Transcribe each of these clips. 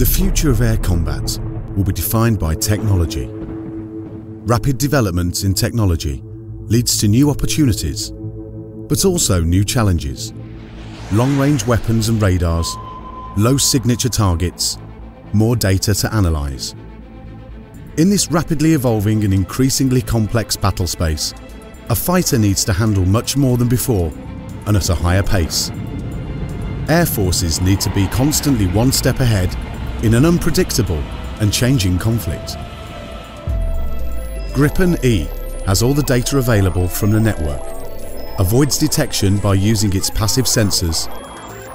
The future of air combat will be defined by technology. Rapid development in technology leads to new opportunities, but also new challenges. Long-range weapons and radars, low signature targets, more data to analyse. In this rapidly evolving and increasingly complex battle space, a fighter needs to handle much more than before and at a higher pace. Air forces need to be constantly one step ahead in an unpredictable and changing conflict. Gripen E has all the data available from the network, avoids detection by using its passive sensors,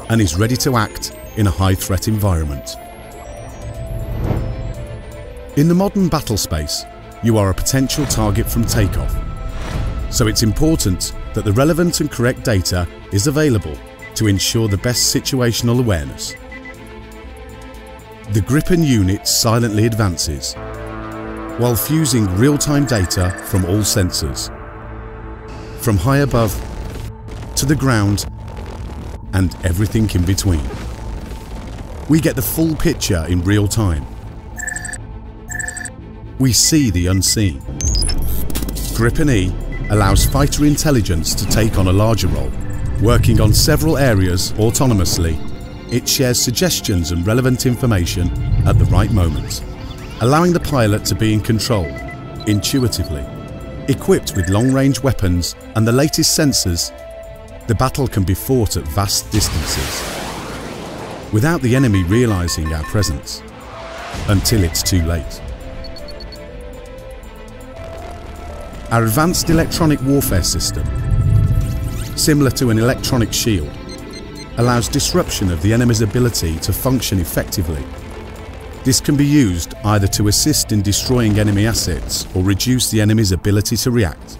and is ready to act in a high-threat environment. In the modern battle space, you are a potential target from takeoff. So it's important that the relevant and correct data is available to ensure the best situational awareness. The Gripen unit silently advances while fusing real-time data from all sensors, from high above to the ground and everything in between. We get the full picture in real time we see the unseen. Gripen E allows fighter intelligence to take on a larger role. Working on several areas autonomously, it shares suggestions and relevant information at the right moment, allowing the pilot to be in control, intuitively. Equipped with long-range weapons and the latest sensors, the battle can be fought at vast distances, without the enemy realising our presence, until it's too late. Our advanced electronic warfare system, similar to an electronic shield, allows disruption of the enemy's ability to function effectively. This can be used either to assist in destroying enemy assets or reduce the enemy's ability to react.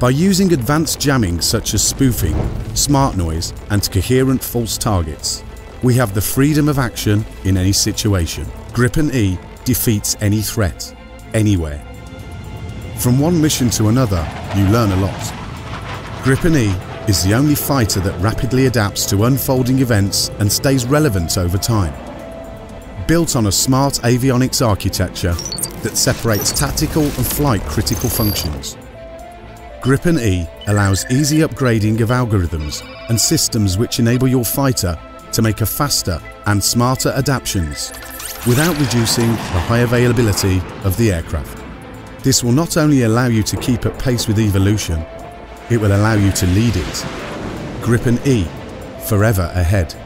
By using advanced jamming such as spoofing, smart noise and coherent false targets, we have the freedom of action in any situation. Gripen E defeats any threat, anywhere. From one mission to another, you learn a lot. Gripen E is the only fighter that rapidly adapts to unfolding events and stays relevant over time. Built on a smart avionics architecture that separates tactical and flight critical functions. Gripen E allows easy upgrading of algorithms and systems which enable your fighter to make a faster and smarter adaptations without reducing the high availability of the aircraft. This will not only allow you to keep at pace with evolution, it will allow you to lead it. Grip Gripen E, forever ahead.